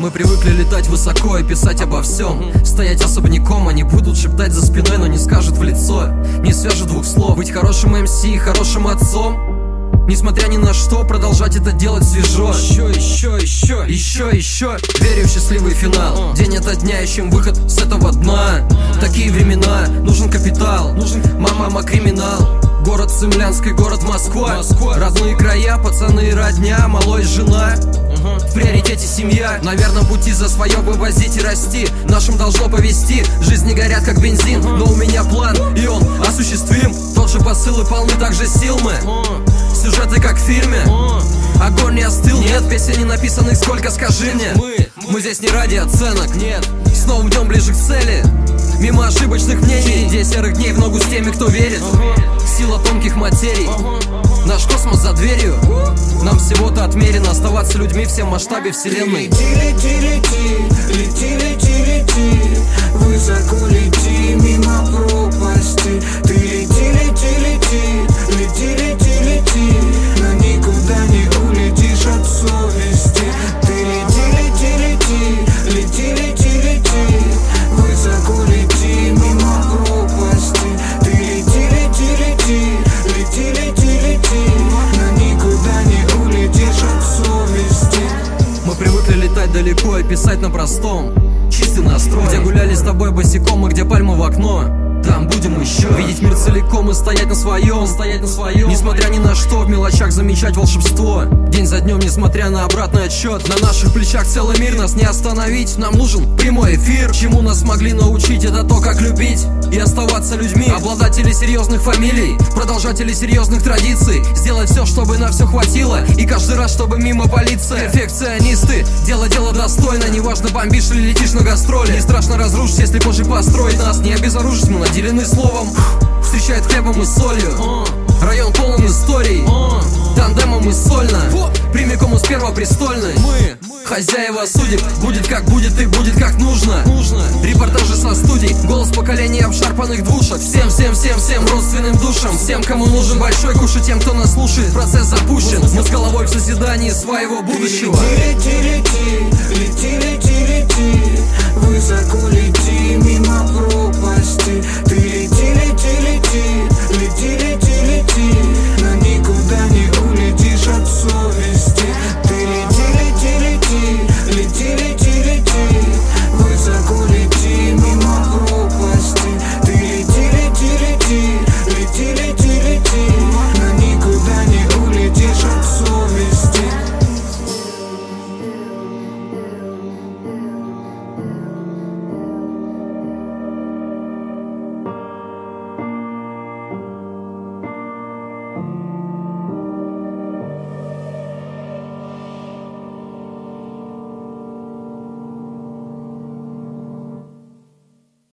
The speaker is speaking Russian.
Мы привыкли летать высоко и писать обо всем. Стоять особняком, они будут шептать за спиной, но не скажут в лицо. Не свяжут двух слов, быть хорошим МС и хорошим отцом. Несмотря ни на что, продолжать это делать свежо. Еще, еще, еще Еще, еще Верю в счастливый финал. День ото дня ищем выход с этого дна. Такие времена, нужен капитал. Мама, мама, криминал. Город Цемлянский, город Москва. Москва. Родные края, пацаны и родня, малой жена В приоритете семья. Наверное, пути за свое вывозить и расти. Нашим должно повести. Жизни горят как бензин. Но у меня план, и он осуществим. Тот же посыл и полны также сил мы. Сюжеты как в фильме. Огонь не остыл, нет. Песен не написанных сколько, скажи мне. Мы, здесь не ради оценок, Нет. С новым днем ближе к цели. Мимо ошибочных мнений. День серых дней в ногу с теми, кто верит. Сила тонких материй. Наш космос за дверью всего-то отмерено. Оставаться людьми всем масштабе вселенной. Лети, лети, лети, лети, лети, лети далеко и писать на простом. Чистый настрой. Где гуляли с тобой босиком и где пальма в окно там будем еще Видеть мир целиком и стоять на своем. Стоять на своем. Несмотря ни на что, в мелочах замечать волшебство. День за днем, несмотря на обратный отсчет. На наших плечах целый мир, нас не остановить. Нам нужен прямой эфир. Чему нас смогли научить, это то, как любить И оставаться людьми. Обладатели серьезных фамилий Продолжатели серьезных традиций. Сделать все, чтобы на все хватило. И каждый раз, чтобы мимо полиция Перфекционисты Дело дело достойно. Неважно, бомбишь или летишь на гастроли. Не страшно разрушить, если позже построить. Нас Не обезоружить, мы наделены словом Встречает хлебом и солью. Район полон историй Тандемом и сольно. Прямиком из первопрестольной Мы, Хозяева судеб Будет как будет и будет как нужно. Нужно. Репортажи со студий Голос поколения обшарпанных двушек. Всем, всем, всем, всем родственным душам. Всем, кому нужен большой куш и тем, кто нас слушает. Процесс запущен. Мы с головой в созидании своего будущего. Лети,